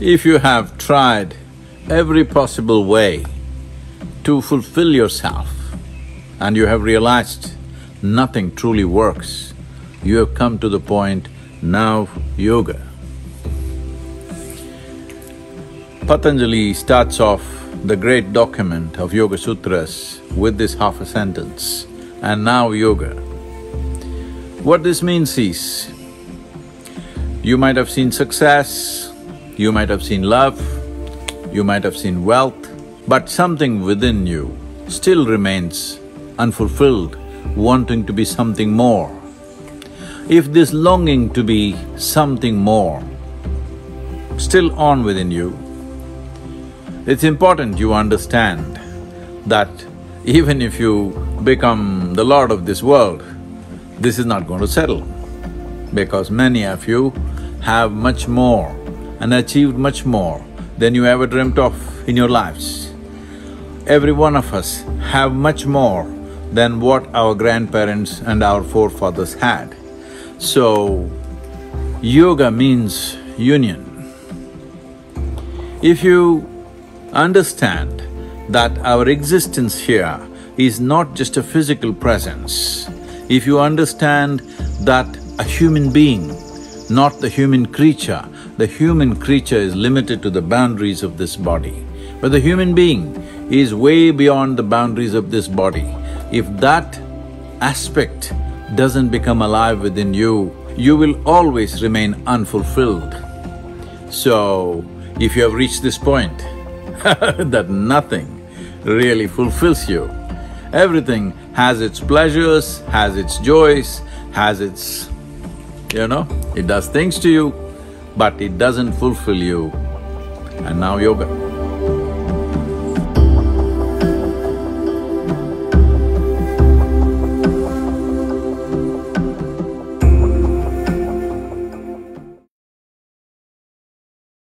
If you have tried every possible way to fulfill yourself and you have realized nothing truly works, you have come to the point now yoga. Patanjali starts off the great document of Yoga Sutras with this half a sentence, and now yoga. What this means is, you might have seen success, you might have seen love, you might have seen wealth, but something within you still remains unfulfilled, wanting to be something more. If this longing to be something more still on within you, it's important you understand that even if you become the lord of this world, this is not going to settle because many of you have much more and achieved much more than you ever dreamt of in your lives. Every one of us have much more than what our grandparents and our forefathers had. So, yoga means union. If you understand that our existence here is not just a physical presence, if you understand that a human being, not the human creature, the human creature is limited to the boundaries of this body, but the human being is way beyond the boundaries of this body. If that aspect doesn't become alive within you, you will always remain unfulfilled. So, if you have reached this point, that nothing really fulfills you. Everything has its pleasures, has its joys, has its… you know, it does things to you, but it doesn't fulfill you. And now yoga.